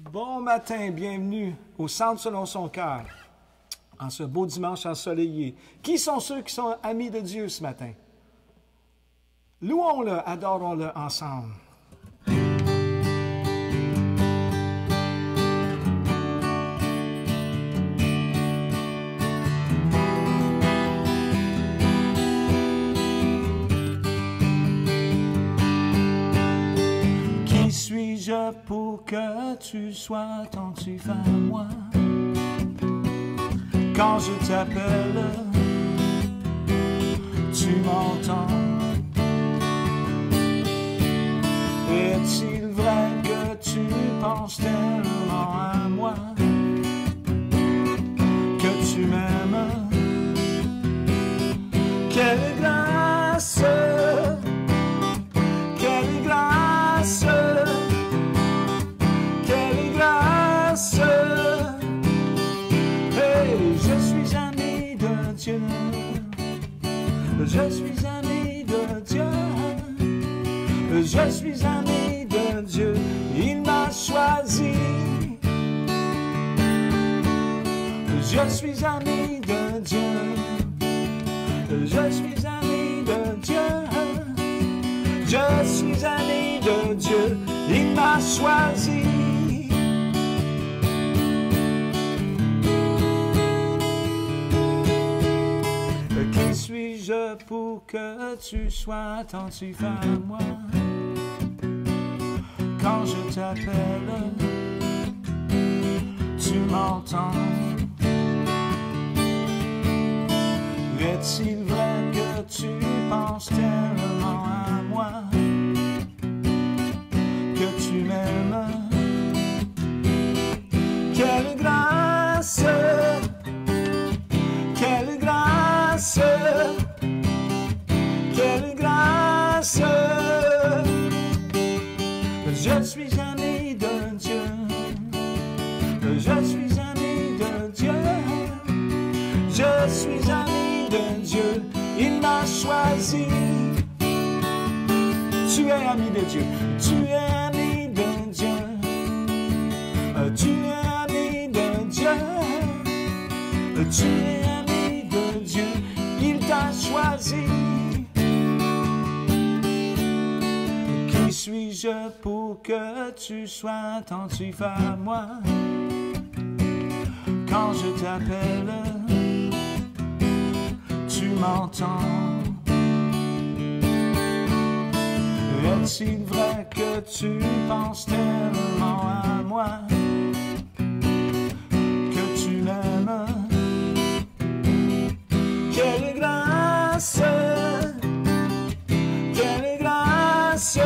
Bon matin, bienvenue au Centre selon son cœur, en ce beau dimanche ensoleillé. Qui sont ceux qui sont amis de Dieu ce matin? Louons-le, adorons-le ensemble. Suis-je pour que tu sois attentif à moi? Quand je t'appelle, tu m'entends. Est-il vrai que tu penses tellement à moi? Je suis ami de Dieu. Il m'a choisi. Qui suis-je pour que tu sois attentif à moi? Quand je t'appelle, tu m'entends. Est-il vrai que tu penses Tu es ami de Dieu. Tu es ami de Dieu. Euh, Tu es ami de Dieu. Euh, Tu es ami de Dieu. Il t'a choisi. Qui suis-je pour que tu sois attentif à moi? Quand je t'appelle, tu m'entends. Est-il vrai que tu penses tellement à moi? Que tu m'aimes? Quelle grâce! Quelle grâce!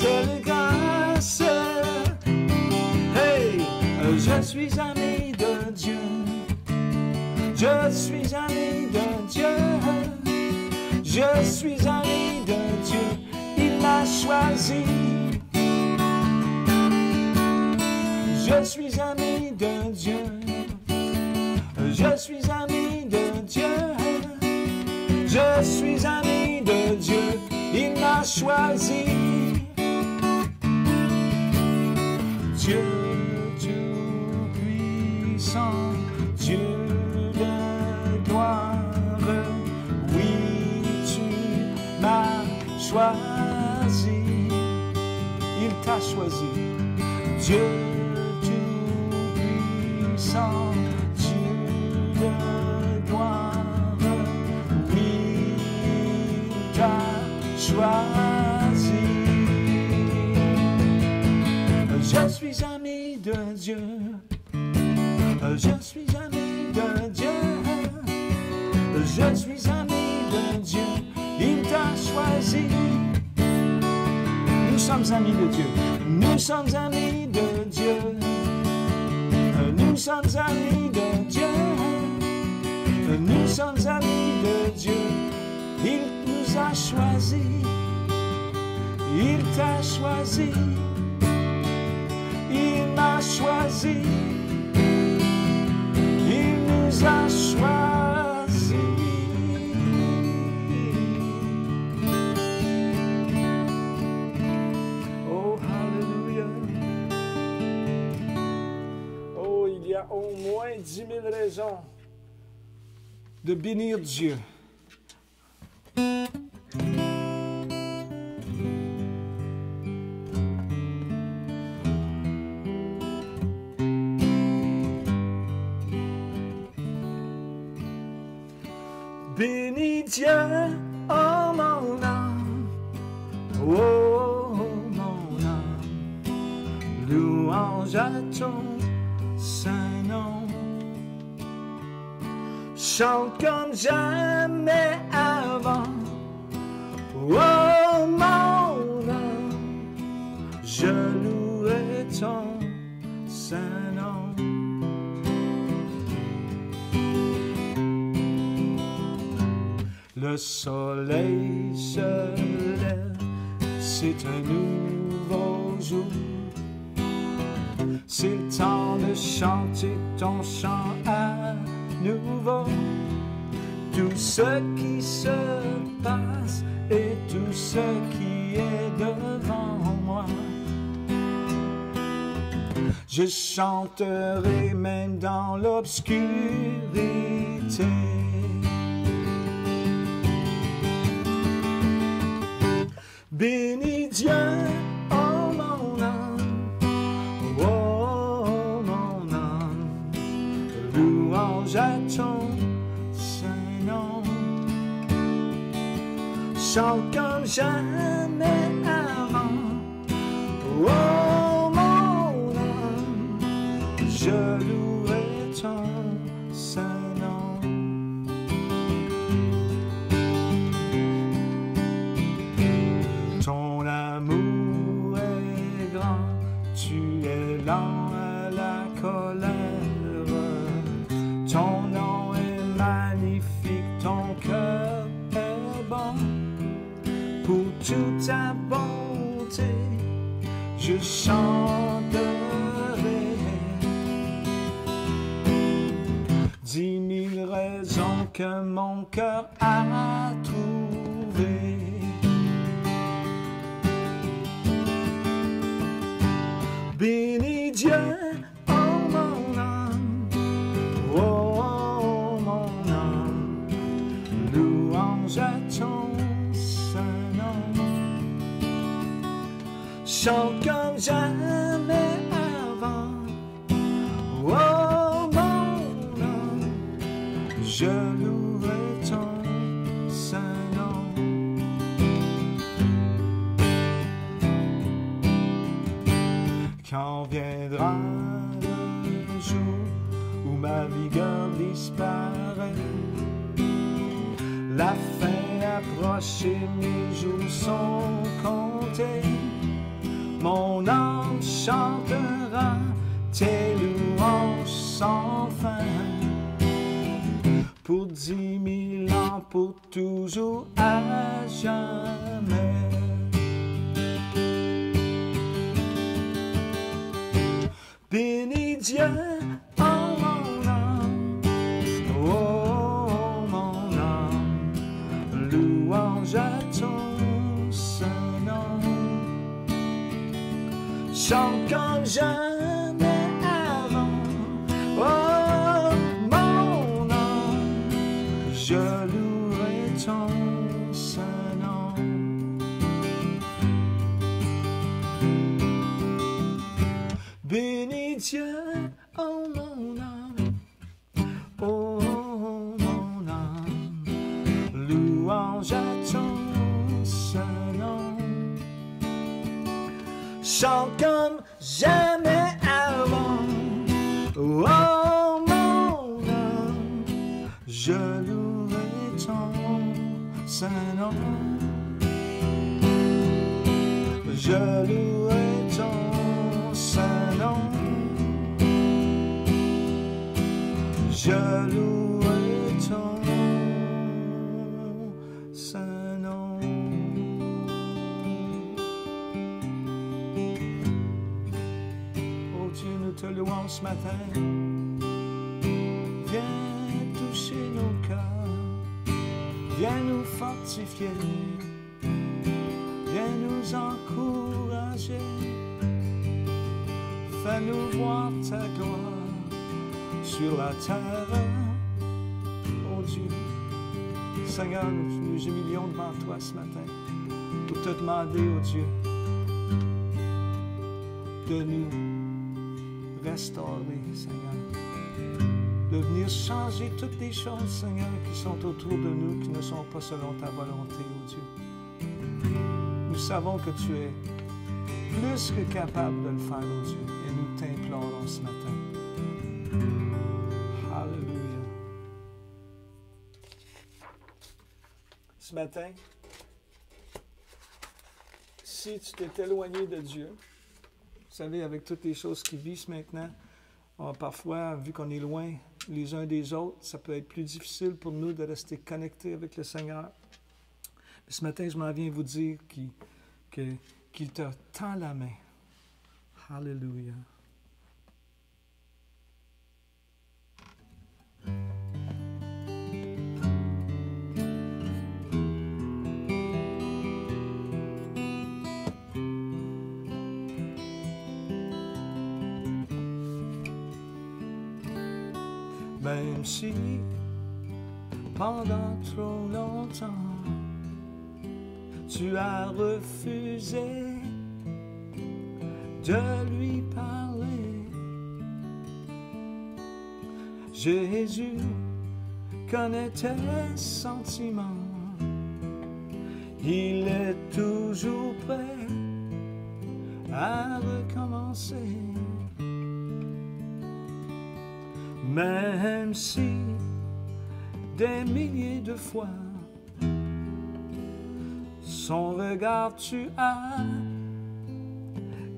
Quelle grâce! Hey! Je suis ami de Dieu. Je suis ami de Dieu. Je suis ami de choisi. Je suis ami de Dieu. Je suis ami de Dieu. Je suis ami de Dieu. Il m'a choisi. Dieu, Dieu puissant, Dieu de gloire, oui, tu m'as choisi, choisi, Dieu tout-puissant, Dieu de gloire, oui, il t'a choisi. Je suis ami de Dieu. Je suis ami de Dieu. Je suis ami de Dieu. Il t'a choisi. Sommes amis de Dieu. Nous sommes amis de Dieu. Nous sommes amis de Dieu. Nous sommes amis de Dieu. Il nous a choisis. Il t'a choisi. Il m'a choisi. Au moins dix mille raisons de bénir Dieu. Bénis Dieu, oh mon âme, oh mon âme, louange à Chante comme jamais avant, oh mon âme, je louerai ton saint nom. Le soleil se lève, c'est un nouveau jour. C'est le temps de chanter ton chant nouveau. Tout ce qui se passe et tout ce qui est devant moi. Je chanterai même dans l'obscurité. Bénis Dieu, Chante comme jamais Pour toute ta bonté, je chanterai. Dix mille raisons que mon cœur a trouvées. Bénis Dieu, oh mon âme, oh mon âme, louange à ton Chante comme jamais avant, oh mon je louerai ton saint nom. Quand viendra le jour où ma vigueur disparaît, la fin approche et mes jours sont comptés. Mon âme chantera tes louanges sans fin. Pour dix mille ans, pour toujours, à jamais. Dieu, Chante Je louerai ton saint nom. Je louerai ton saint nom. Oh Dieu, nous te louons ce matin. Viens nous encourager. Fais-nous voir ta gloire sur la terre. Oh Dieu, Seigneur, nous nous humilions devant toi ce matin pour te demander, oh Dieu, de nous restaurer, Seigneur. De venir changer toutes les choses, Seigneur, qui sont autour de nous, qui ne sont pas selon ta volonté, oh Dieu. Nous savons que tu es plus que capable de le faire, oh Dieu, et nous t'implorons ce matin. Alléluia. Ce matin, si tu t'es éloigné de Dieu, vous savez, avec toutes les choses qui vivent maintenant, parfois, vu qu'on est loin les uns des autres, ça peut être plus difficile pour nous de rester connectés avec le Seigneur. Mais ce matin, je m'en viens vous dire qu'il te tend la main. Alléluia. Même si pendant trop longtemps tu as refusé de lui parler. Jésus connaît tes sentiments, il est toujours prêt à recommencer. Même si des milliers de fois son regard tu as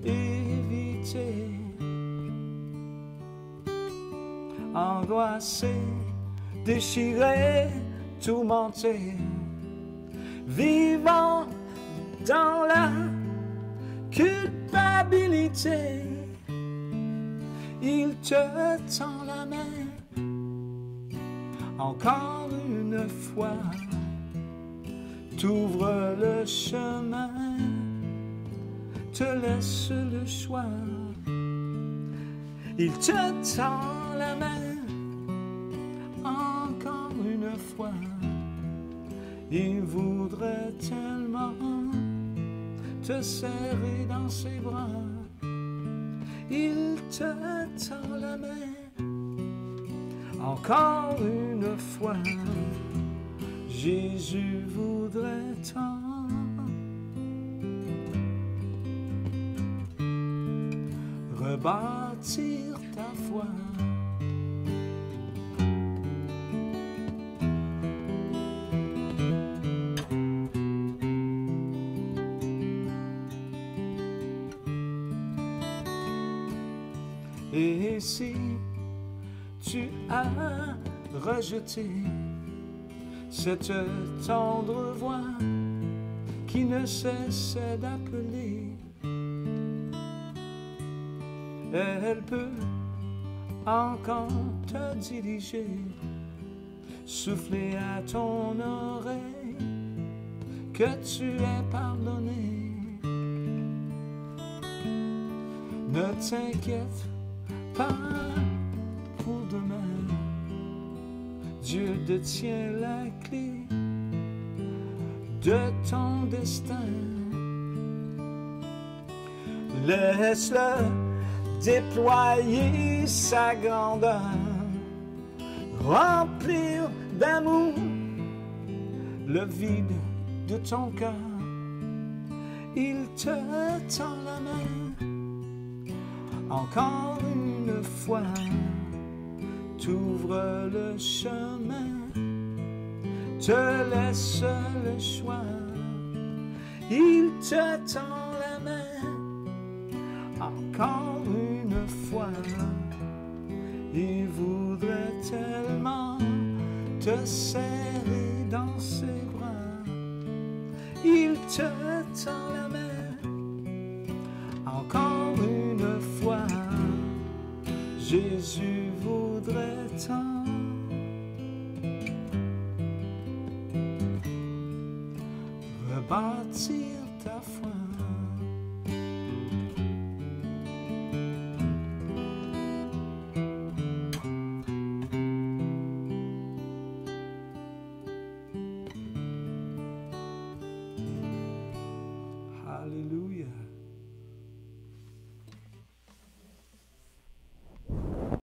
évité. Angoissé, déchiré, tourmenté, vivant dans la culpabilité, il te tend la main encore une fois t'ouvre le chemin, te laisse le choix. Il te tend la main encore une fois. Il voudrait tellement te serrer dans ses bras. Il te tend la main encore une fois. Jésus voudrait tant rebâtir ta foi. Cette tendre voix qui ne cesse d'appeler. Elle peut encore te diriger, souffler à ton oreille que tu es pardonné. Ne t'inquiète pas Dieu détient la clé de ton destin. Laisse-le déployer sa grandeur, remplir d'amour le vide de ton cœur. Il te tend la main encore une fois t'ouvre le chemin, te laisse le choix. Il te tend la main encore une fois. Il voudrait tellement te serrer dans ses bras. Il te tend la main encore une fois. Jésus rebâtir ta foi.